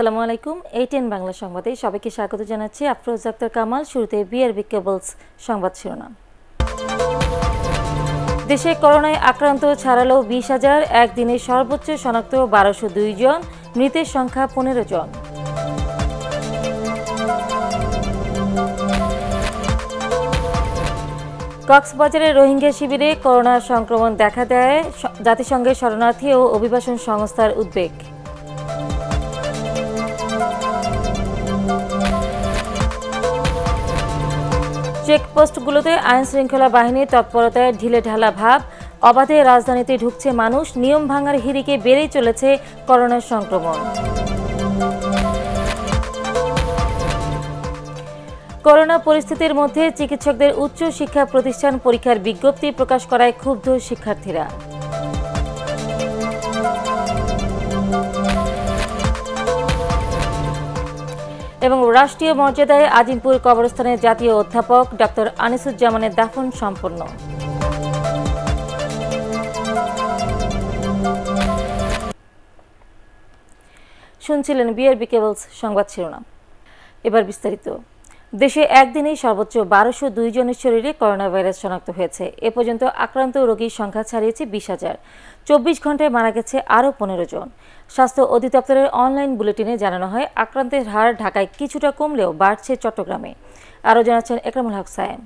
আসসালামু আলাইকুম এইটেন বাংলা সংবাদে সবাইকে স্বাগত জানাচ্ছি আফরোজ আক্তার কামাল। শুরুতে বিআরবি কেবলস সংবাদ শিরোনাম। দেশে করোনায় আক্রান্ত ছাড়ালো বিশ হাজার একদিনে সর্বোচ্চ শনাক্ত বারোশো দুই জন, মৃতের সংখ্যা পনেরো জন। কক্সবাজারের রোহিঙ্গা শিবিরে করোনা সংক্রমণ দেখা দেয়, জাতিসংঘের শরণার্থী ও অভিবাসন সংস্থার উদ্বেগ। চেকপোস্টগুলোতে আইন শৃঙ্খলা বাহিনীর তৎপরতায় ঢিলে ঢালা ভাব, অবাধে রাজধানীতে ঢুকছে মানুষ, নিয়ম ভাঙার হিরিকে বেড়েই চলেছে করোনার সংক্রমণ। করোনা পরিস্থিতির মধ্যে চিকিৎসকদের উচ্চ শিক্ষা প্রতিষ্ঠান পরীক্ষার বিজ্ঞপ্তি প্রকাশ করায় ক্ষুব্ধ শিক্ষার্থীরা। এবং রাষ্ট্রীয় মর্যাদায় আজিমপুর কবরস্থানের জাতীয় অধ্যাপক ডক্টর আনিসুজ্জামানের দাফন সম্পন্ন। শুনছিলেন বিআরবি কেবলস সংবাদ শিরোনাম। এবার বিস্তারিত। দেশে একদিনেই সর্বোচ্চ বারোশো দুই জনের শরীরে করোনা ভাইরাস শনাক্ত হয়েছে। এ পর্যন্ত আক্রান্ত রোগীর সংখ্যা ছাড়িয়েছে বিশ হাজার। চব্বিশ ঘন্টায় মারা গেছে আরও পনেরো জন। স্বাস্থ্য অধিদপ্তরের অনলাইন বুলেটিনে জানানো হয়, আক্রান্তের হার ঢাকায় কিছুটা কমলেও বাড়ছে চট্টগ্রামে। আরও জানাচ্ছেন একরামুল হক সায়েম।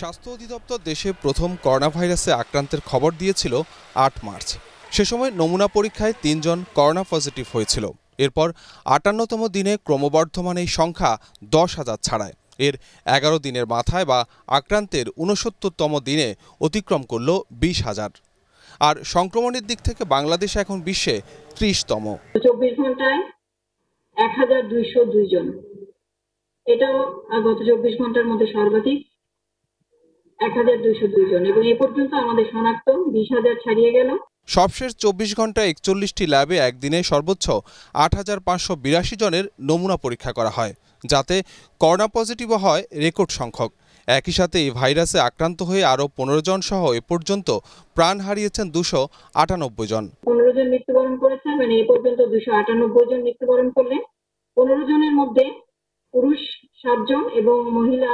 স্বাস্থ্য অধিদপ্তর দেশে প্রথম করোনা ভাইরাসে আক্রান্তের খবর দিয়েছিল আট মার্চ। সে সময় নমুনা পরীক্ষায় তিনজন করোনা পজিটিভ হয়েছিল। এরপর আটান্নতম দিনে ক্রমবর্ধমান এই সংখ্যা দশ হাজার ছাড়ায়। এর এগারো দিনের মাথায় বা আক্রান্তের ঊনসত্তরতম দিনে অতিক্রম করল বিশ হাজার। আর সংক্রমণের দিক থেকে বাংলাদেশ এখন বিশ্বে ত্রিশতম। চব্বিশ ঘন্টায় এক হাজার দুইশো দুই জন। এটাও গত চব্বিশ ঘণ্টার মধ্যে সর্বাধিক, এক হাজার দুইশো দুই জন। এবং এ পর্যন্ত আমাদের শনাক্ত বিশ হাজার ছাড়িয়ে গেল। সবশেষ চব্বিশ ঘন্টায় একচল্লিশটি ল্যাবে একদিনে সর্বোচ্চ আট হাজার পাঁচশো বিরাশি জনের নমুনা পরীক্ষা করা হয়, যাতে করোনা পজিটিভও হয় রেকর্ড সংখ্যক। একই সাথে এই ভাইরাসে আক্রান্ত হয়ে আরও পনেরো জন সহ এ পর্যন্ত প্রাণ হারিয়েছেন দুশো আটানব্বই জন। পনেরো জন মৃত্যুবরণ করেছে মানে এ পর্যন্ত দুশো আটানব্বই জন মৃত্যুবরণ করলেন। পনেরো জনের মধ্যে পুরুষ সাতজন এবং মহিলা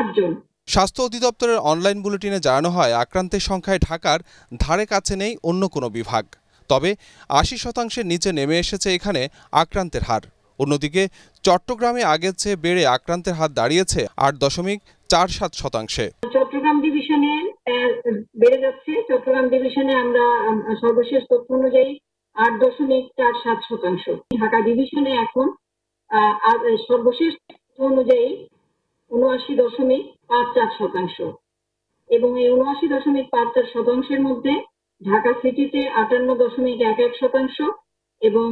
আটজন। স্বাস্থ্য অধিদপ্তরের অনলাইন বুলেটিনে জানানো হয়, আক্রান্তের সংখ্যায় ঢাকার ধারে কাছে নেই অন্য কোনো বিভাগ। তবে আশি শতাংশের নিচে নেমে এসেছে এখানে আক্রান্তের হার। অন্যদিকে চট্টগ্রামে আগের চেয়ে বেড়ে আক্রান্তের হার দাঁড়িয়েছে আট দশমিক চার সাত শতাংশে। চট্টগ্রাম ডিভিশনে বেড়ে যাচ্ছে। চট্টগ্রাম ডিভিশনে আমরা সর্বশেষ তথ্য অনুযায়ী আট দশমিক চার সাত শতাংশ। ঢাকা ডিভিশনে এখন সর্বশেষ তথ্য অনুযায়ী উনআশি দশমিক পাঁচ চার শতাংশ। এবং এই উনআশি দশমিক পাঁচ চার শতাংশের মধ্যে ঢাকা সিটিতে আটান্ন দশমিক এক এক শতাংশ এবং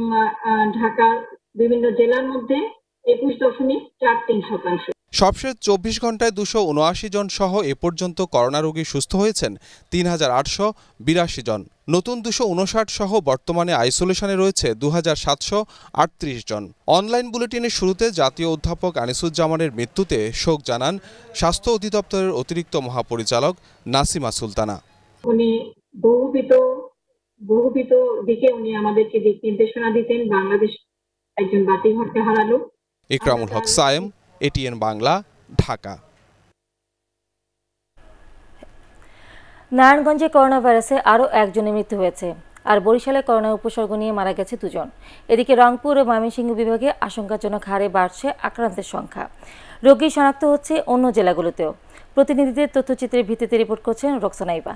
ঢাকা বিভিন্ন জেলার মধ্যে একুশ দশমিক চার তিন শতাংশ। সবশেষ চব্বিশ ঘন্টায় দুশো উনআশি জন সহ এ পর্যন্ত করোনা রোগী সুস্থ হয়েছেন তিন হাজার আটশো বিরাশি জন। নতুন দুশো উনষাট সহ বর্তমানে আইসোলেশনে রয়েছে দু হাজার সাতশো আটত্রিশ জন। অনলাইন বুলেটিনের শুরুতে জাতীয় অধ্যাপক আনিসুজ্জামানের মৃত্যুতে শোক জানান স্বাস্থ্য অধিদপ্তরের অতিরিক্ত মহাপরিচালক নাসিমা সুলতানা। উনি বহুবিধ বহুবিধ দিকে উনি আমাদেরকে দিক নির্দেশনা দিতেন বাংলাদেশ একজন বাতিঘরকে হারালো। ইকরামুল হক সায়েম এটিএন বাংলা ঢাকা। নারায়ণগঞ্জে করোনা ভাইরাসে আরও একজনের মৃত্যু হয়েছে আর বরিশালে করোনার উপসর্গ নিয়ে মারা গেছে দুজন। এদিকে রংপুর ও ময়মনসিংহ বিভাগে আশঙ্কাজনক হারে বাড়ছে আক্রান্তের সংখ্যা। রোগী শনাক্ত হচ্ছে অন্য জেলাগুলোতেও। প্রতিনিধিদের তথ্যচিত্রের ভিত্তিতে রিপোর্ট করছেন রোকসানা ইবা।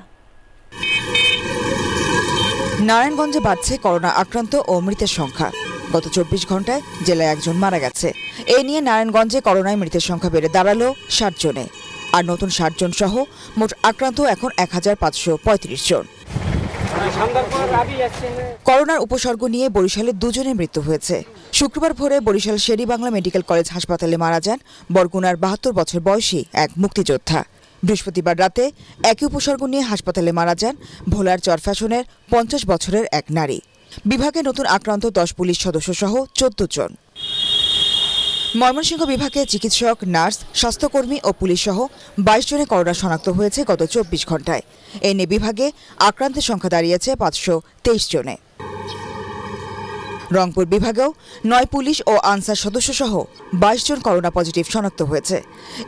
নারায়ণগঞ্জে বাড়ছে করোনা আক্রান্ত ও মৃতের সংখ্যা। গত চব্বিশ ঘন্টায় জেলায় একজন মারা গেছে। এ নিয়ে নারায়ণগঞ্জে করোনায় মৃতের সংখ্যা বেড়ে দাঁড়াল ষাট জনে। আর নতুন ষাট জন সহ মোট আক্রান্ত এখন এক হাজার পাঁচশো পঁয়ত্রিশ জন। করোনার উপসর্গ নিয়ে বরিশালে দুজনের মৃত্যু হয়েছে। শুক্রবার ভোরে বরিশাল শেরি বাংলা মেডিকেল কলেজ হাসপাতালে মারা যান বরগুনার বাহাত্তর বছর বয়সী এক মুক্তিযোদ্ধা। বৃহস্পতিবার রাতে একই উপসর্গ নিয়ে হাসপাতালে মারা যান ভোলার চরফ্যাশনের পঞ্চাশ বছরের এক নারী। বিভাগে নতুন আক্রান্ত দশ পুলিশ সদস্য সহ চোদ্দ জন। ময়মনসিংহ বিভাগে চিকিৎসক, নার্স, স্বাস্থ্যকর্মী ও পুলিশ সহ বাইশ জনে করোনা শনাক্ত হয়েছে গত চব্বিশ ঘন্টায় এ নিয়ে বিভাগে আক্রান্তের সংখ্যা দাঁড়িয়েছে পাঁচশো তেইশ জনে। রংপুর বিভাগেও নয় পুলিশ ও আনসার সদস্য সহ বাইশ জন করোনা পজিটিভ শনাক্ত হয়েছে।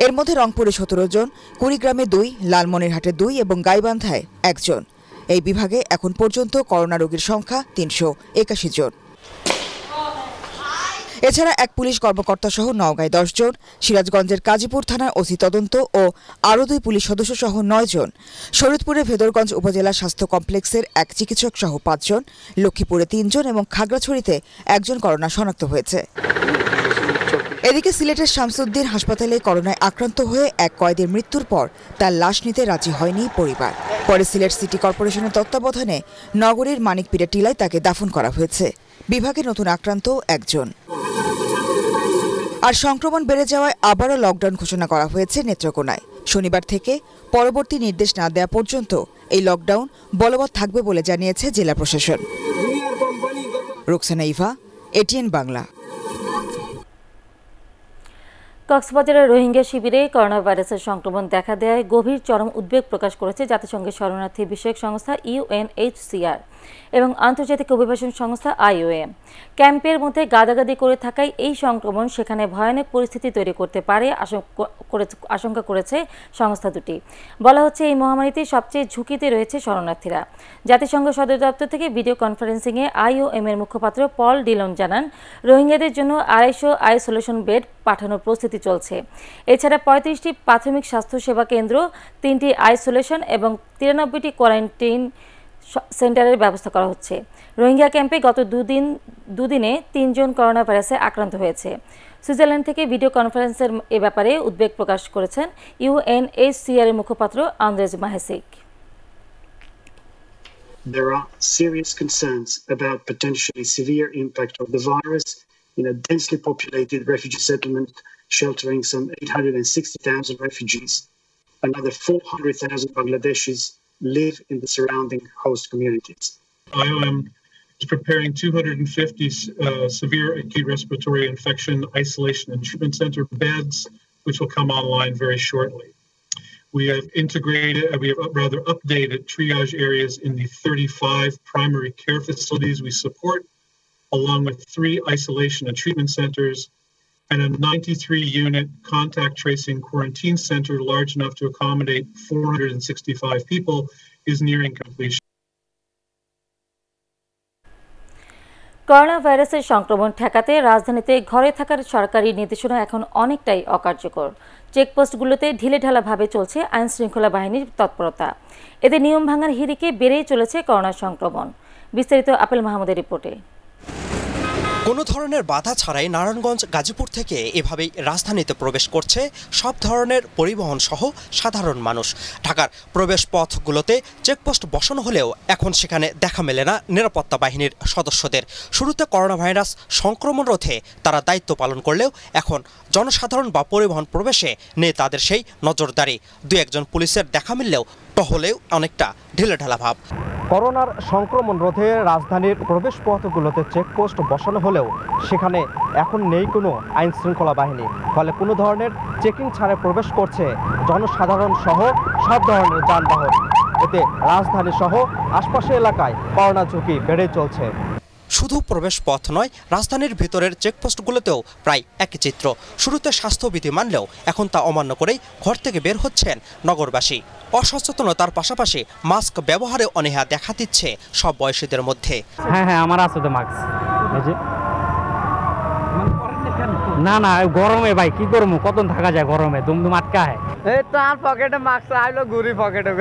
এর মধ্যে রংপুরে সতেরো জন, কুড়িগ্রামে দুই, লালমনিরহাটে দুই এবং গাইবান্ধায় একজন। এই বিভাগে এখন পর্যন্ত করোনা রোগীর সংখ্যা তিনশো একাশি জন। এছাড়া এক পুলিশ কর্মকর্তা সহ নওগাঁয় দশ জন, সিরাজগঞ্জের কাজীপুর থানার ওসি তদন্ত ও আরও দুই পুলিশ সদস্য সহ নয় জন। শরীয়তপুরে ভেদরগঞ্জ উপজেলা স্বাস্থ্য কমপ্লেক্সের এক চিকিৎসক সহ পাঁচজন লক্ষ্মীপুরে তিনজন এবং খাগড়াছড়িতে একজন করোনা শনাক্ত হয়েছে। এদিকে সিলেটের শামসুদ্দিন হাসপাতালে করোনায় আক্রান্ত হয়ে এক কয়েদের মৃত্যুর পর তার লাশ নিতে রাজি হয়নি পরিবার। পরে সিলেট সিটি কর্পোরেশনের তত্ত্বাবধানে নগরীর মানিকপীড়া টিলায় তাকে দাফন করা হয়েছে। বিভাগে নতুন আক্রান্ত একজন। আর সংক্রমণ বেড়ে যাওয়ায় আবারও লকডাউন ঘোষণা করা হয়েছে নেত্রকোনায়। শনিবার থেকে পরবর্তী নির্দেশ না দেওয়া পর্যন্ত এই লকডাউন বলবৎ থাকবে বলে জানিয়েছে জেলা প্রশাসন। রোকসানা ইভা, এটিএন বাংলা। কক্সবাজারের রোহিঙ্গা শিবিরে করোনা ভাইরাসের সংক্রমণ দেখা দেয় গভীর চরম উদ্বেগ প্রকাশ করেছে জাতিসংঘের শরণার্থী বিষয়ক সংস্থা ইউএনএইচসিআর। এবং আন্তর্জাতিক অভিবাসন সংস্থা আইওএম ক্যাম্পের মধ্যে গাদাগাদি করে থাকায় এই সংক্রমণ সেখানে ভয়ানক পরিস্থিতি তৈরি করতে পারে আশঙ্কা করেছে সংস্থা দুটি। বলা হচ্ছে, এই মহামারীতে সবচেয়ে ঝুঁকিতে রয়েছে শরণার্থীরা। জাতিসংঘ সদর দপ্তর থেকে ভিডিও কনফারেন্সিংয়ে আইওএম এর মুখপাত্র পল ডিলন জানান, রোহিঙ্গাদের জন্য আড়াইশো আইসোলেশন বেড পাঠানোর প্রস্তুতি চলছে। এছাড়া পঁয়ত্রিশটি প্রাথমিক স্বাস্থ্যসেবা কেন্দ্র, তিনটি আইসোলেশন এবং তিরানব্বইটি কোয়ারেন্টাইন স- সেন্টারের ব্যবস্থা করা হচ্ছে রোহিঙ্গা ক্যাম্পে গত দুদিন দুদিনে তিনজন করোনা ভাইরাসে আক্রান্ত হয়েছে সুইজারল্যান্ড থেকে ভিডিও কনফারেন্সের এ ব্যাপারে উদ্বেগ প্রকাশ করেছেন ইউএনএইচসিআর এর মুখপাত্র Andrej Mahecic there are serious concerns about potentially severe impact of the virus in a densely populated refugee settlement sheltering some 860,000 refugees. Another 400,000 Bangladeshis live in the surrounding host communities. IOM is preparing 250 uh, severe acute respiratory infection isolation and treatment center beds, which will come online very shortly. We have integrated, uh, we have rather updated triage areas in the 35 primary care facilities we support, along with three isolation and treatment centers and a 93 unit contact tracing quarantine center large enough to accommodate 465 people is nearing completion. Corona ভাইরাসের সংক্রমণ ঠেকাতে রাজধানীতে ঘরে থাকার সরকারি নির্দেশনা এখন অনেকটাই অকার্যকর। চেকপোস্টগুলোতে ঢিলেঢালাভাবে চলছে আইন শৃঙ্খলা বাহিনীর তৎপরতা। এতে নিয়ম ভাঙার হিরিকে বেড়েই চলেছে করোনা সংক্রমণ। বিস্তারিত আপেল মাহমুদের রিপোর্টে। কোনো ধরনের বাধা ছাড়াই নারায়ণগঞ্জ, গাজীপুর থেকে এভাবেই রাজধানীতে প্রবেশ করছে। সব ধরনের পরিবহন সহ সাধারণ মানুষ। ঢাকার প্রবেশ পথগুলোতে চেকপোস্ট বসানো হলেও এখন সেখানে দেখা মেলে না নিরাপত্তা বাহিনীর সদস্যদের। শুরুতে করোনা ভাইরাস সংক্রমণ রোধে তারা দায়িত্ব পালন করলেও এখন জনসাধারণ বা পরিবহন প্রবেশে নেই তাদের সেই নজরদারি। দু একজন পুলিশের দেখা মিললেও টহলেও অনেকটা ঢিলেঢালা ভাব। করোনার সংক্রমণ রোধে রাজধানীর প্রবেশ পথগুলোতে চেকপোস্ট বসানো হলেও সেখানে এখন নেই কোনো আইন শৃঙ্খলা বাহিনী। ফলে কোনো ধরনের চেকিং ছাড়ে প্রবেশ করছে জনসাধারণ সহ সব ধরনের যানবাহন। এতে রাজধানী সহ আশপাশের এলাকায় করোনা ঝুঁকি বেড়ে চলছে। শুধু প্রবেশ পথ নয় রাজধানীর ভিতরের চেকপোস্টগুলোতেও প্রায় একই চিত্র। শুরুতে স্বাস্থ্যবিধি মানলেও এখন তা অমান্য করেই ঘর থেকে বের হচ্ছেন নগরবাসী। অসচেতনতার পাশাপাশি মাস্ক ব্যবহারে অনীহা দেখা দিচ্ছে সব বয়সীদের মধ্যে। হ্যাঁ হ্যাঁ আমার আছে তো মাস্ক। এই যে। না না গরমে ভাই কি করব? কত থাকা যায় গরমে? দুমদুম আটকায় এই তার পকেটে মাস্ক আইলো ঘুরি পকেটে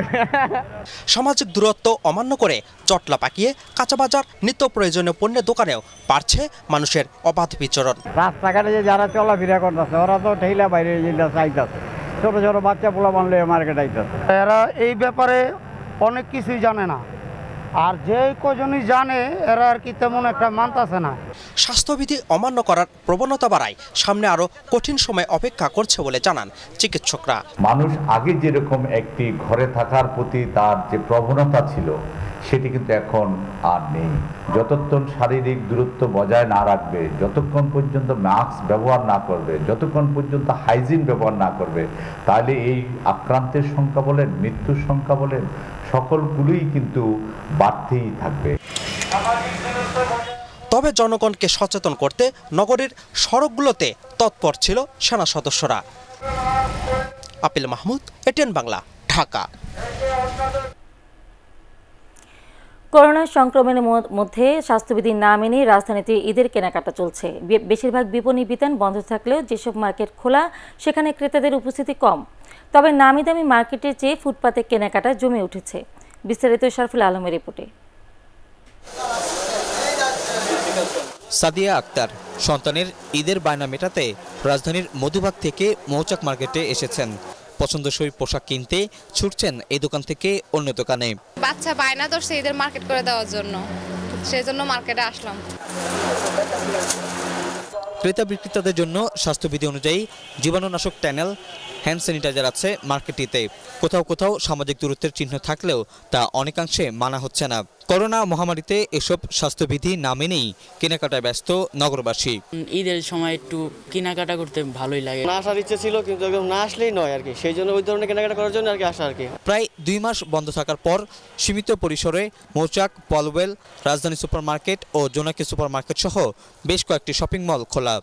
সামাজিক দূরত্ব অমান্য করে চটলা পাকিয়ে কাঁচা বাজার নিত্য প্রয়োজনীয় পণ্যের দোকানেও পারছে মানুষের অবাধ বিচরণ। রাস্তাঘাটে যে যারা চলাফেরা করতেছে ওরা তো ঠেলা বাইরে যেটা চাইতেছে। ছোট ছোটো বাচ্চা পোলা বানলে মার্কেট আইতে এরা এই ব্যাপারে অনেক কিছুই জানে না। আর যে কজনই জানে এরা আর কি তেমন একটা মানতাছে না। স্বাস্থ্যবিধি অমান্য করার প্রবণতা বাড়ায় সামনে আরও কঠিন সময় অপেক্ষা করছে বলে জানান চিকিৎসকরা। মানুষ আগে যেরকম একটি ঘরে থাকার প্রতি তার যে প্রবণতা ছিল সেটি কিন্তু এখন আর নেই। যতক্ষণ শারীরিক দূরত্ব বজায় না রাখবে যতক্ষণ পর্যন্ত মাস্ক ব্যবহার না করবে যতক্ষণ পর্যন্ত হাইজিন ব্যবহার না করবে তাহলে এই আক্রান্তের সংখ্যা বলেন মৃত্যুর সংখ্যা বলেন সকলগুলোই কিন্তু বাড়তেই থাকবে। তবে জনগণকে সচেতন করতে নগরীর সড়কগুলোতে তৎপর ছিল সেনা সদস্যরা। আপিল মাহমুদ এটিএন বাংলা ঢাকা। করোনা সংক্রমণের মধ্যে স্বাস্থ্যবিধি না মেনে রাজধানীতে ঈদের কেনাকাটা চলছে। বেশিরভাগ বিপণী বিতান বন্ধ থাকলেও যেসব মার্কেট খোলা সেখানে ক্রেতাদের উপস্থিতি কম। তবে নামি দামি মার্কেটের চেয়ে ফুটপাতে কেনাকাটা জমে উঠেছে। বিস্তারিত শারফুল আলমের রিপোর্টে। সাদিয়া আক্তার সন্তানের ঈদের বায়না মেটাতে রাজধানীর মধুবাগ থেকে মৌচাক মার্কেটে এসেছেন। পছন্দসই পোশাক কিনতে ছুটছেন এই দোকান থেকে অন্য দোকানে। বাচ্চা বায়না ধরছে ঈদের মার্কেট করে দেওয়ার জন্য। সেই জন্য মার্কেটে আসলাম। ক্রেতা বিক্রেতাদের জন্য স্বাস্থ্যবিধি অনুযায়ী জীবাণুনাশক ট্যানেল হ্যান্ড স্যানিটাইজার আছে মার্কেটটিতে। কোথাও কোথাও সামাজিক দূরত্বের চিহ্ন থাকলেও তা অনেকাংশে মানা হচ্ছে না। করোনা মহামারীতে এসব স্বাস্থ্যবিধি না মেনেই কেনাকাটায় ব্যস্ত নগরবাসী। ঈদের সময় একটু কেনাকাটা করতে ভালোই লাগে। না আসার ইচ্ছে ছিল কিন্তু একদম না আসলেই নয় আর কি। সেই জন্য ওই ধরনের কেনাকাটা করার জন্য আর কি আসা আর কি। প্রায় দুই মাস বন্ধ থাকার পর সীমিত পরিসরে মৌচাক পলওয়েল রাজধানী সুপারমার্কেট ও জোনাকি সুপারমার্কেট সহ বেশ কয়েকটি শপিং মল খোলা।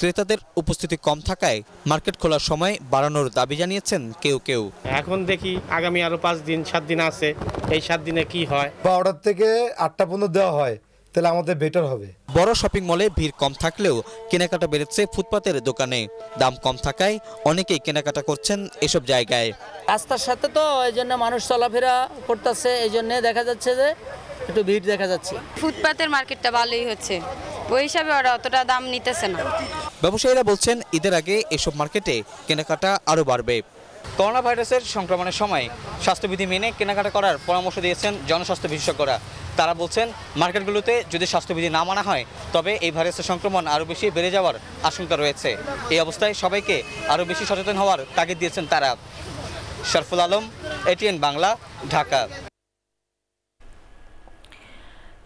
ক্রেতাদের উপস্থিতি কম থাকায় মার্কেট খোলার সময় বাড়ানোর দাবি জানিয়েছেন কেউ কেউ। এখন দেখি আগামী আরও পাঁচ দিন সাত দিন আছে এই সাত দিনে কি হয়? বারোটার থেকে আটটা পর্যন্ত দেওয়া হয় তাহলে আমাদের বেটার হবে। বড় শপিং মলে ভিড় কম থাকলেও কেনাকাটা বেড়েছে ফুটপাতের দোকানে। দাম কম থাকায় অনেকেই কেনাকাটা করছেন এসব জায়গায়। রাস্তার সাথে তো এই জন্য মানুষ চলাফেরা করতেছে এই জন্য দেখা যাচ্ছে যে একটু ভিড় দেখা যাচ্ছে। ফুটপাতের মার্কেটটা ভালোই হচ্ছে। ওই হিসাবে ওরা অতটা দাম নিতেছে না। ব্যবসায়ীরা বলছেন ঈদের আগে এসব মার্কেটে কেনাকাটা আরও বাড়বে। করোনা ভাইরাসের সংক্রমণের সময় স্বাস্থ্যবিধি মেনে কেনাকাটা করার পরামর্শ দিয়েছেন জনস্বাস্থ্য বিশেষজ্ঞরা। তারা বলছেন মার্কেটগুলোতে যদি স্বাস্থ্যবিধি না মানা হয় তবে এই ভাইরাসের সংক্রমণ আরও বেশি বেড়ে যাওয়ার আশঙ্কা রয়েছে। এই অবস্থায় সবাইকে আরও বেশি সচেতন হওয়ার তাগিদ দিয়েছেন তারা। শরফুল আলম এটিএন বাংলা ঢাকা।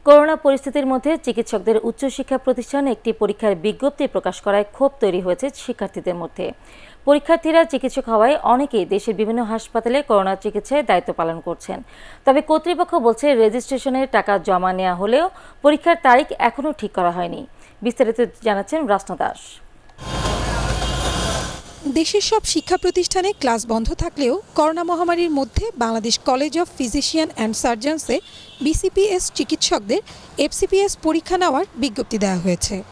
করোনা পরিস্থিতির মধ্যে চিকিৎসকদের উচ্চশিক্ষা প্রতিষ্ঠান একটি পরীক্ষার বিজ্ঞপ্তি প্রকাশ করায় ক্ষোভ তৈরি হয়েছে শিক্ষার্থীদের মধ্যে। পরীক্ষার্থীরা চিকিৎসক হওয়ায় অনেকেই দেশের বিভিন্ন হাসপাতালে করোনা চিকিৎসায় দায়িত্ব পালন করছেন। তবে কর্তৃপক্ষ বলছে রেজিস্ট্রেশনের টাকা জমা নেওয়া হলেও পরীক্ষার তারিখ এখনও ঠিক করা হয়নি। বিস্তারিত জানাচ্ছেন রাসনা দাস। দেশের সব শিক্ষা প্রতিষ্ঠানে ক্লাস বন্ধ থাকলেও করোনা মহামারীর মধ্যে Bangladesh college of physician and সার্জনসে BCPS চিকিৎসকদের এফসিপিএস পরীক্ষা নেওয়ার বিজ্ঞপ্তি দেওয়া হয়েছে।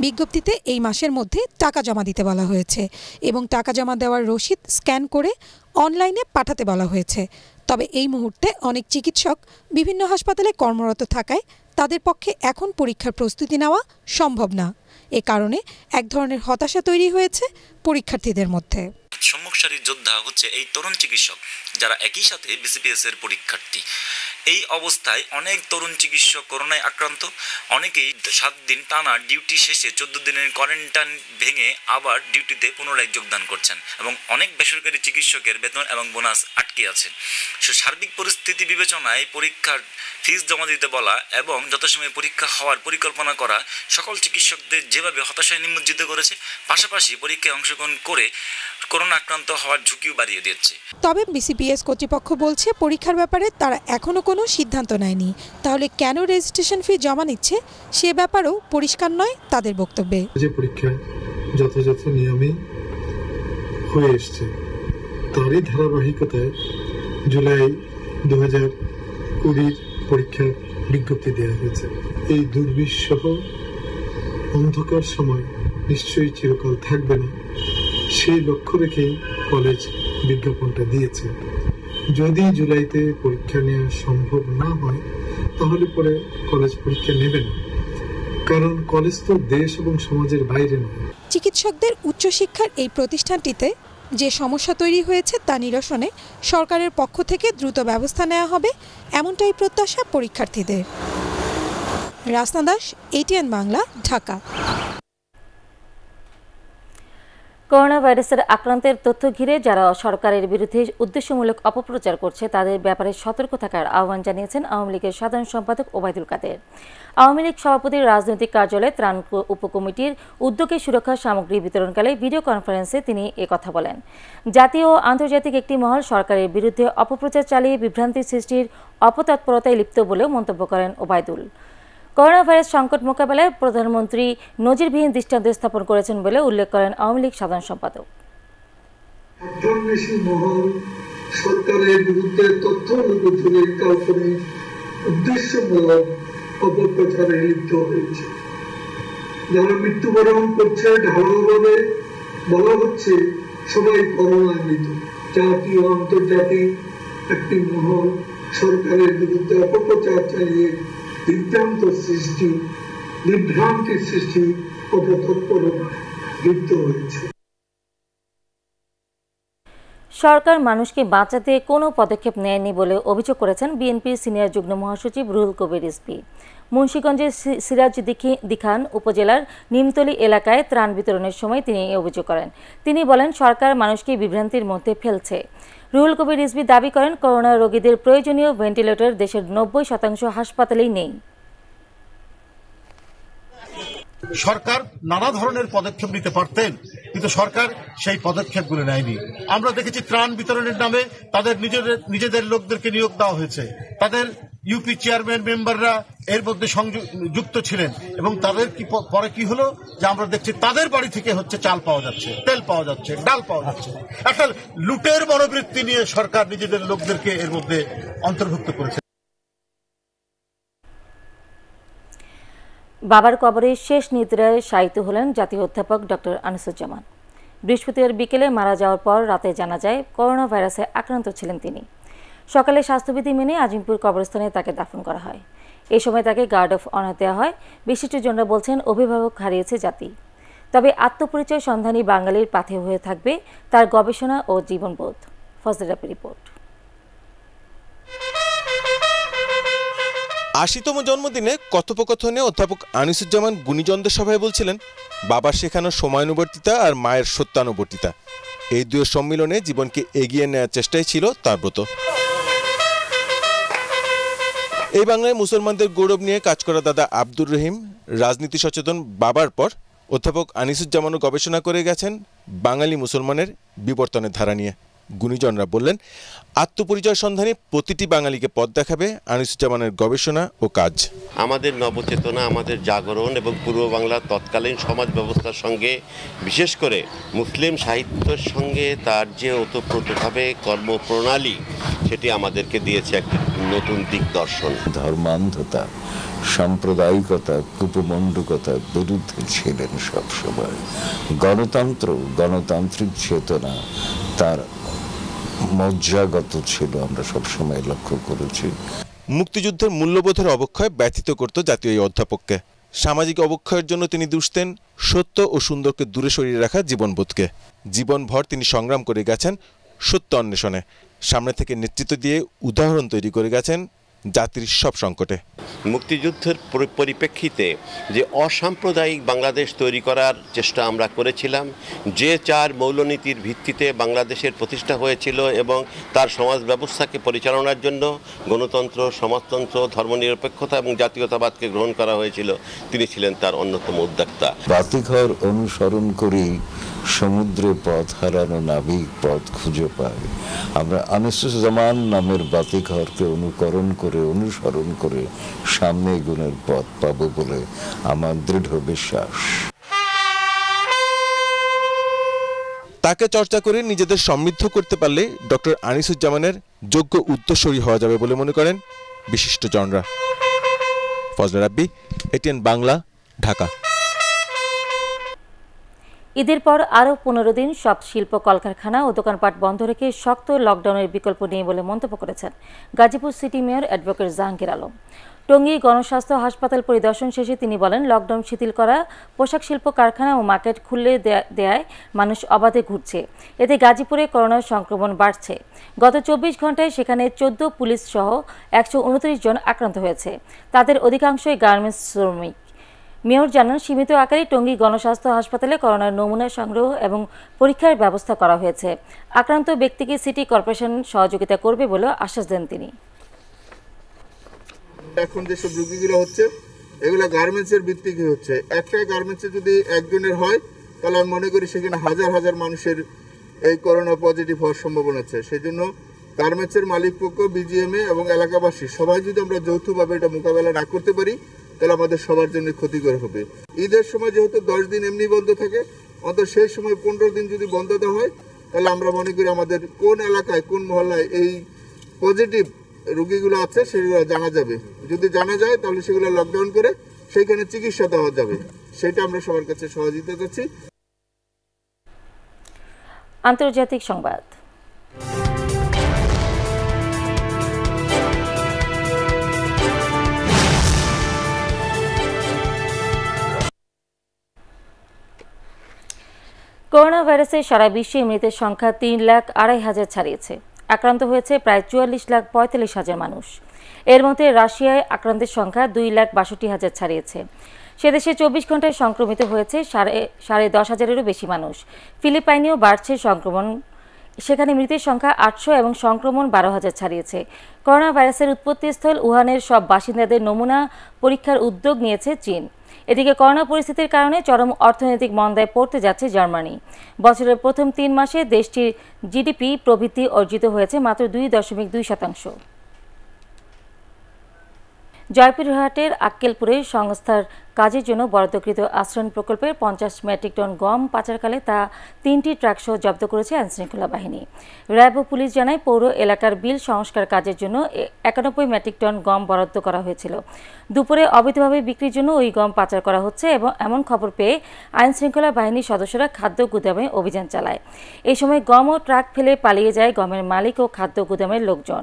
বিজ্ঞপ্তিতে এই মাসের মধ্যে টাকা জমা দিতে বলা হয়েছে এবং টাকা জমা দেওয়ার রসিদ স্ক্যান করে অনলাইনে পাঠাতে বলা হয়েছে। তবে এই মুহূর্তে অনেক চিকিৎসক বিভিন্ন হাসপাতালে কর্মরত থাকায় তাদের পক্ষে এখন পরীক্ষার প্রস্তুতি নেওয়া সম্ভব না। এ কারণে এক ধরনের হতাশা তৈরি হয়েছে পরীক্ষার্থীদের মধ্যে। সম্মুখ সারির যোদ্ধা হচ্ছে এই তরুণ চিকিৎসক, যারা একই সাথে বিসিপিএস এর পরীক্ষার্থী। এই অবস্থায় অনেক তরুণ চিকিৎসক করোনায় আক্রান্ত। অনেকেই সাত দিন টানা ডিউটি শেষে চোদ্দ দিনের কোয়ারেন্টাইন ভেঙে আবার ডিউটিতে পুনরায় যোগদান করছেন এবং অনেক বেসরকারি চিকিৎসকের বেতন এবং বোনাস আটকে আছে। সো সার্বিক পরিস্থিতি বিবেচনায় পরীক্ষার ফিস জমা দিতে বলা এবং যথাসময়ে পরীক্ষা হওয়ার পরিকল্পনা করা সকল চিকিৎসকদের যেভাবে হতাশায় নিমজ্জিত করেছে, পাশাপাশি পরীক্ষায় অংশগ্রহণ করে করোনা আক্রান্ত হওয়ার ঝুঁকিও বাড়িয়ে দিচ্ছে তবে বিসিপিএস কর্তৃপক্ষ বলছে, পরীক্ষার ব্যাপারে তারা এখনও কোনো সিদ্ধান্ত নেয়নি। তাহলে কেন রেজিস্ট্রেশন ফি জমা নিচ্ছে? সে ব্যাপারেও পরিষ্কার নয় তাদের বক্তব্যে। যে পরীক্ষা যথাযথ নিয়মে হয়ে এসছে, তারই ধারাবাহিকতায় জুলাই দু হাজার কুড়ির পরীক্ষার বিজ্ঞপ্তি দেওয়া হয়েছে। এই দুর্বিষহ অন্ধকার সময় নিশ্চয়ই চিরকাল থাকবে না, সেই লক্ষ্য রেখেই কলেজ বিজ্ঞাপনটা দিয়েছে। যদি জুলাইতে পরীক্ষা নেওয়া সম্ভব না হয়, তাহলে পরে কলেজ পরীক্ষা নেবে না। কারণ কলেজ তো দেশ এবং সমাজের বাইরে নয়। চিকিৎসকদের উচ্চশিক্ষার এই প্রতিষ্ঠানটিতে যে সমস্যা তৈরি হয়েছে তা নিরসনে সরকারের পক্ষ থেকে দ্রুত ব্যবস্থা নেওয়া হবে, এমনটাই প্রত্যাশা পরীক্ষার্থীদের। রাসনা দাস এটিএন বাংলা ঢাকা। করোনা ভাইরাসের আক্রান্তের তথ্য ঘিরে যারা সরকারের বিরুদ্ধে উদ্দেশ্যমূলক অপপ্রচার করছে, তাদের ব্যাপারে সতর্ক থাকার আহ্বান জানিয়েছেন আওয়ামী লীগের সাধারণ সম্পাদক ওবায়দুল কাদের। আওয়ামী লীগ সভাপতির রাজনৈতিক কার্যালয়ে ত্রাণ উপকমিটির উদ্যোগে সুরক্ষা সামগ্রী বিতরণকালে ভিডিও কনফারেন্সে তিনি কথা বলেন। জাতীয় ও আন্তর্জাতিক একটি মহল সরকারের বিরুদ্ধে অপপ্রচার চালিয়ে বিভ্রান্তি সৃষ্টির অপতৎপরতায় লিপ্ত বলেও মন্তব্য করেন ওবায়দুল। করোনা ভাইরাস সংকট মোকাবেলায় প্রধানমন্ত্রী নজিরবিহীন দৃষ্টান্ত স্থাপন করেছেন বলে উল্লেখ করেন আওয়ামী লীগ সাধারণ সম্পাদক। সরকারের বিরুদ্ধে তথ্য অনুপ্রচারের কাল্পনিক উদ্দেশ্যমূলক অপপ্রচারে লিপ্ত হয়েছে। যারা মৃত্যুবরণ করছে ঢালাওভাবে বলা হচ্ছে সবাই করোনা মৃত জাতীয়, আন্তর্জাতিক একটি মহল সরকারের বিরুদ্ধে অপপ্রচার চালিয়ে বিভ্রান্ত সৃষ্টি, বিভ্রান্তির সৃষ্টি অপতৎপরতায় লিপ্ত হয়েছে। সরকার মানুষকে বাঁচাতে কোনো পদক্ষেপ নেয়নি বলে অভিযোগ করেছেন বিএনপির সিনিয়র যুগ্ম মহাসচিব রুহুল কবির রিজভী মুন্সীগঞ্জের সিরাজ দিখি- দিখান উপজেলার নিমতলী এলাকায় ত্রাণ বিতরণের সময় তিনি অভিযোগ করেন। তিনি বলেন, সরকার মানুষকে বিভ্রান্তির মধ্যে ফেলছে। রুহুল কবির রিজভী দাবি করেন, করোনা রোগীদের প্রয়োজনীয় ভেন্টিলেটর দেশের নব্বই শতাংশ হাসপাতালেই নেই। সরকার নানা ধরনের পদক্ষেপ নিতে পারতেন, কিন্তু সরকার সেই পদক্ষেপগুলো নেয়নি। আমরা দেখেছি ত্রাণ বিতরণের নামে তাদের নিজেদের নিজেদের লোকদেরকে নিয়োগ দেওয়া হয়েছে। তাদের ইউপি চেয়ারম্যান, মেম্বাররা এর মধ্যে যুক্ত ছিলেন এবং তাদের কি পরে কি হলো? যে আমরা দেখছি তাদের বাড়ি থেকে হচ্ছে চাল পাওয়া যাচ্ছে, তেল পাওয়া যাচ্ছে, ডাল পাওয়া যাচ্ছে। একটা লুটের মনোবৃত্তি নিয়ে সরকার নিজেদের লোকদেরকে এর মধ্যে অন্তর্ভুক্ত করেছে। বাবার কবরে শেষ নিদ্রায় শায়িত হলেন জাতীয় অধ্যাপক ডক্টর আনিসুজ্জামান। বৃহস্পতিবার বিকেলে মারা যাওয়ার পর রাতে জানা যায় করোনা ভাইরাসে আক্রান্ত ছিলেন তিনি। সকালে স্বাস্থ্যবিধি মেনে আজিমপুর কবরস্থানে তাকে দাফন করা হয়। এই সময় তাকে গার্ড অফ অনার দেওয়া হয়। বিশিষ্টজনরা বলছেন, অভিভাবক হারিয়েছে জাতি। তবে আত্মপরিচয় সন্ধানী বাঙালির পাথে হয়ে থাকবে তার গবেষণা ও জীবনবোধ। ফজরাপি রিপোর্ট। আশিতম জন্মদিনে কথোপকথনে অধ্যাপক আনিসুজ্জামান গুণীজনদের সভায় বলছিলেন বাবার শেখানো সময়ানুবর্তিতা আর মায়ের সত্যানুবর্তিতা। এই দুয়ের সম্মিলনে জীবনকে এগিয়ে নেওয়ার চেষ্টাই ছিল তার ব্রত। এই বাংলায় মুসলমানদের গৌরব নিয়ে কাজ করা দাদা আব্দুর রহিম, রাজনীতি সচেতন বাবার পর অধ্যাপক আনিসুজ্জামানও গবেষণা করে গেছেন বাঙালি মুসলমানের বিবর্তনের ধারা নিয়ে। গুণীজনরা বললেন আত্মপরিচয় সন্ধানে প্রতিটি বাঙালিকে পথ দেখাবে আনিসুজ্জামানের গবেষণা ও কাজ। আমাদের নবচেতনা আমাদের জাগরণ এবং পূর্ব বাংলার তৎকালীন সমাজ ব্যবস্থার সঙ্গে বিশেষ করে মুসলিম সাহিত্যের সঙ্গে তার যে ওতপ্রোতভাবে কর্মপ্রণালী সেটি আমাদেরকে দিয়েছে একটি নতুন দিক দর্শন। ধর্মান্ধতা সাম্প্রদায়িকতা কুপমণ্ডকতার বিরুদ্ধে ছিলেন সবসময়। গণতন্ত্র গণতান্ত্রিক চেতনা তার মজ্জাগত ছিল, আমরা সবসময় লক্ষ্য করেছি। মুক্তিযুদ্ধের মূল্যবোধের অবক্ষয় ব্যথিত করত জাতীয় এই অধ্যাপককে। সামাজিক অবক্ষয়ের জন্য তিনি দুষতেন সত্য ও সুন্দরকে দূরে সরিয়ে রাখা জীবনবোধকে। জীবনভর তিনি সংগ্রাম করে গেছেন সত্য অন্বেষণে। সামনে থেকে নেতৃত্ব দিয়ে উদাহরণ তৈরি করে গেছেন জাতির সব সংকটে। মুক্তিযুদ্ধের পরি- পরিপ্রেক্ষিতে যে অসাম্প্রদায়িক বাংলাদেশ তৈরি করার চেষ্টা আমরা করেছিলাম যে চার মৌলনীতির ভিত্তিতে বাংলাদেশের প্রতিষ্ঠা হয়েছিল এবং তার সমাজ ব্যবস্থাকে পরিচালনার জন্য গণতন্ত্র সমাজতন্ত্র ধর্মনিরপেক্ষতা এবং জাতীয়তাবাদকে গ্রহণ করা হয়েছিল তিনি ছিলেন তার অন্যতম উদ্যোক্তা। বাতিঘর অনুসরণ করেই সমুদ্রে পথ হারানো নাবিক পথ খুঁজে পায়। আমরা আনিসুজ্জামান নামের বাতিঘরকে অনুকরণ করে, অনুসরণ করে সামনে গুণের পথ পাব বলে আমার দৃঢ় বিশ্বাস। তাকে চর্চা করে নিজেদের সমৃদ্ধ করতে পারলে ডক্টর আনিসুজ্জামানের যোগ্য উত্তরসূরি হওয়া যাবে বলে মনে করেন বিশিষ্ট জনরা। ফজলে রাব্বি, এটিএন বাংলা, ঢাকা। ঈদের পর আরও পনেরো দিন সব শিল্প কলকারখানা ও দোকানপাট বন্ধ রেখে শক্ত লকডাউনের বিকল্প নেই বলে মন্তব্য করেছেন Gazipur city mayor advocate Jahangir Alam. Tongi গণস্বাস্থ্য হাসপাতাল পরিদর্শন শেষে তিনি বলেন, লকডাউন শিথিল করা, পোশাক শিল্প, কারখানা ও মার্কেট খুললে দেয়া- মানুষ অবাধে ঘুরছে। এতে গাজীপুরে করোনার সংক্রমণ বাড়ছে। গত চব্বিশ ঘন্টায় সেখানে চোদ্দ পুলিশ সহ একশো উনত্রিশ জন আক্রান্ত হয়েছে। তাদের অধিকাংশই গার্মেন্টস শ্রমিক। মেয়র জানান, সীমিত আকারে টঙ্গী গণস্বাস্থ্য হাসপাতালে করোনার নমুনা সংগ্রহ এবং পরীক্ষার ব্যবস্থা করা হয়েছে। আক্রান্ত ব্যক্তিকে সিটি কর্পোরেশন সহযোগিতা করবে বলে আশ্বাস দেন তিনি। এখন যেসব রুগীগুলো হচ্ছে, এগুলো গার্মেন্টস এর ভিত্তিক হচ্ছে? একটা গার্মেন্টসে যদি একজনের হয়, তাহলে আমি মনে করি সেখানে হাজার হাজার মানুষের এই করোনা পজিটিভ হওয়ার সম্ভাবনা আছে। সেই জন্য গার্মেন্টস এর মালিক পক্ষ বিজিএমএ এবং এলাকাবাসী, সবাই যদি আমরা যৌথভাবে এটা মোকাবেলা না করতে পারি তাহলে আমাদের সবার জন্য ক্ষতিকর হবে। ঈদের সময় যেহেতু দশ দিন এমনি বন্ধ থাকে অন্তত সেই সময় পনেরো দিন যদি বন্ধ দেওয়া হয়, তাহলে আমরা মনে করি আমাদের কোন এলাকায়, কোন মহল্লায় এই পজিটিভ রুগীগুলো আছে সেগুলো জানা যাবে। যদি জানা যায়, তাহলে সেগুলো লকডাউন করে সেইখানে চিকিৎসা দেওয়া যাবে। সেটা আমরা সবার কাছে সহযোগিতা করছি। আন্তর্জাতিক সংবাদ। করোনা ভাইরাসে সারা বিশ্বে মৃতের সংখ্যা তিন লাখ আড়াই হাজার ছাড়িয়েছে। আক্রান্ত হয়েছে প্রায় চুয়াল্লিশ লাখ পঁয়তাল্লিশ হাজার মানুষ। এর মধ্যে রাশিয়ায় আক্রান্তের সংখ্যা দুই লাখ বাষট্টি হাজার ছাড়িয়েছে। সে দেশে চব্বিশ ঘন্টায় সংক্রমিত হয়েছে সাড়ে সাড়ে দশ হাজারেরও বেশি মানুষ। ফিলিপাইনেও বাড়ছে সংক্রমণ সেখানে মৃতের সংখ্যা আটশো এবং সংক্রমণ বারো হাজার ছাড়িয়েছে। করোনা ভাইরাসের উৎপত্তিস্থল উহানের সব বাসিন্দাদের নমুনা পরীক্ষার উদ্যোগ নিয়েছে চীন। এদিকে করোনা পরিস্থিতির কারণে চরম অর্থনৈতিক মন্দায় পড়তে যাচ্ছে জার্মানি। বছরের প্রথম তিন মাসে দেশটির জিডিপি প্রবৃদ্ধি অর্জিত হয়েছে মাত্র দুই দশমিক দুই শতাংশ। জয়পুরহাটের আক্কেলপুরে সংস্থার কাজের জন্য বরাদ্দকৃত আশ্রয়ণ প্রকল্পের পঞ্চাশ মেট্রিক টন গম পাচারকালে তা তিনটি ট্রাকসহ জব্দ করেছে আইনশৃঙ্খলা বাহিনী। র্যাব ও পুলিশ জানায় পৌর এলাকার বিল সংস্কার কাজের জন্য একানব্বই মেট্রিক টন গম বরাদ্দ করা হয়েছিল। দুপুরে অবৈধভাবে বিক্রির জন্য ওই গম পাচার করা হচ্ছে এবং এমন খবর পেয়ে আইনশৃঙ্খলা বাহিনীর সদস্যরা খাদ্য গুদামে অভিযান চালায়। এই সময় গম ও ট্রাক ফেলে পালিয়ে যায় গমের মালিক ও খাদ্য গুদামের লোকজন।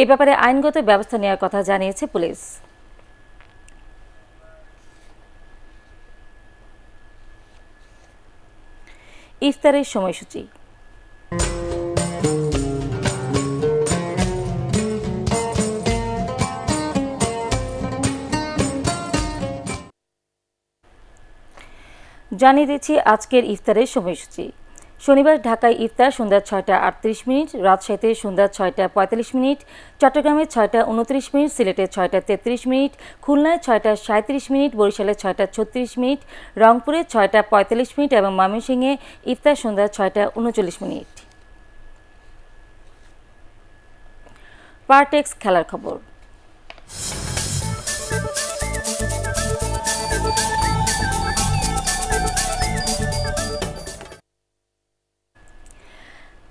এ ব্যাপারে আইনগত ব্যবস্থা নেওয়ার কথা জানিয়েছে পুলিশ। ইফতারের সময়সূচি। জানিয়ে দিচ্ছি আজকের ইফতারের সময়সূচি। শনিবার ঢাকায় ইফতার, সন্ধ্যা ছয়টা আটত্রিশ মিনিট, রাজশাহীতে সন্ধ্যা ছয়টা পঁয়তাল্লিশ মিনিট, চট্টগ্রামে ছয়টা উনত্রিশ মিনিট, সিলেটে ছয়টা তেত্রিশ মিনিট, খুলনায় ছয়টা সাঁত্রিশ মিনিট, বরিশালে ছয়টা ছত্রিশ মিনিট, রংপুরে ছয়টা পঁয়তাল্লিশ মিনিট এবং ময়মনসিংহে ইফতার, সন্ধ্যা ছয়টা উনচল্লিশ মিনিট। পার্টেক্স খেলার খবর।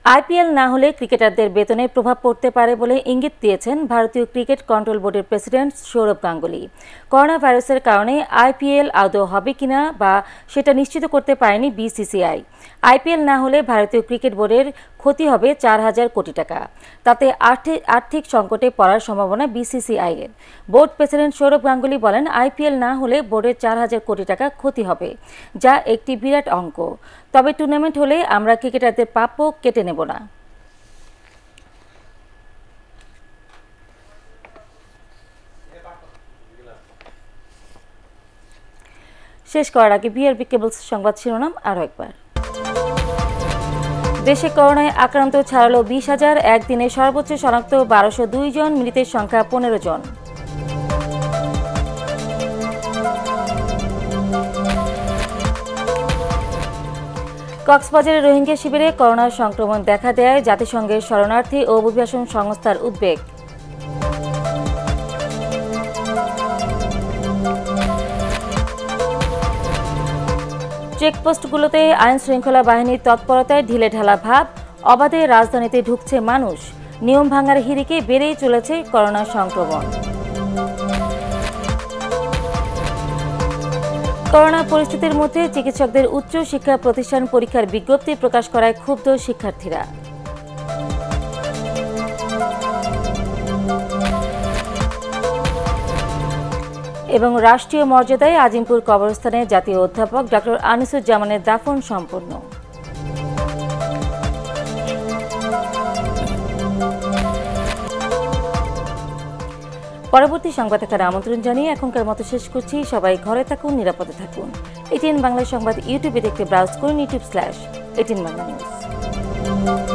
আইপিএল না হলে ক্রিকেটারদের বেতনে প্রভাব পড়তে পারে বলে ইঙ্গিত দিয়েছেন ভারতীয় ক্রিকেট কন্ট্রোল বোর্ডের প্রেসিডেন্ট সৌরভ গাঙ্গুলি। করোনা ভাইরাসের কারণে আইপিএল আদৌ হবে কিনা বা সেটা নিশ্চিত করতে পারেনি বিসিসিআই। আইপিএল না হলে ভারতীয় ক্রিকেট বোর্ডের ক্ষতি হবে চার হাজার কোটি টাকা। তাতে আর্থিক আর্থিক সংকটে পড়ার সম্ভাবনা বিসিসিআই এর। বোর্ড প্রেসিডেন্ট সৌরভ গাঙ্গুলি বলেন, আইপিএল না হলে বোর্ডের চার হাজার কোটি টাকা ক্ষতি হবে, যা একটি বিরাট অঙ্ক। তবে টুর্নামেন্ট হলে আমরা ক্রিকেটারদের প্রাপ্য কেটে নেব না। শেষ করার আগে বিআরবি কেবলস সংবাদ শিরোনাম আরও একবার। দেশে করোনায় আক্রান্ত ছাড়ালো বিশ হাজার, একদিনে সর্বোচ্চ শনাক্ত বারোশো দুই জন, মৃতের সংখ্যা পনেরো জন। কক্সবাজারের রোহিঙ্গা শিবিরে করোনার সংক্রমণ দেখা দেয় জাতিসংঘের শরণার্থী ও অভিবাসন সংস্থার উদ্বেগ। চেকপোস্টগুলোতে আইন শৃঙ্খলা বাহিনীর তৎপরতায় ঢিলে ঢালা ভাব, অবাধে রাজধানীতে ঢুকছে মানুষ। নিয়ম ভাঙার হিরিকে বেড়েই চলেছে করোনা সংক্রমণ। করোনা পরিস্থিতির মধ্যে চিকিৎসকদের উচ্চ শিক্ষা প্রতিষ্ঠান পরীক্ষার বিজ্ঞপ্তি প্রকাশ করায় ক্ষুব্ধ শিক্ষার্থীরা। এবং রাষ্ট্রীয় মর্যাদায় আজিমপুর কবরস্থানে জাতীয় অধ্যাপক ডক্টর আনিসুজ্জামানের দাফন সম্পন্ন। পরবর্তী সংবাদ দেখার আমন্ত্রণ জানিয়ে এখনকার মতো শেষ করছি। সবাই ঘরে থাকুন, নিরাপদে থাকুন। এটিএন বাংলা সংবাদ ইউটিউবে দেখতে ব্রাউজ করুন, YouTube slash ATN Bangla news.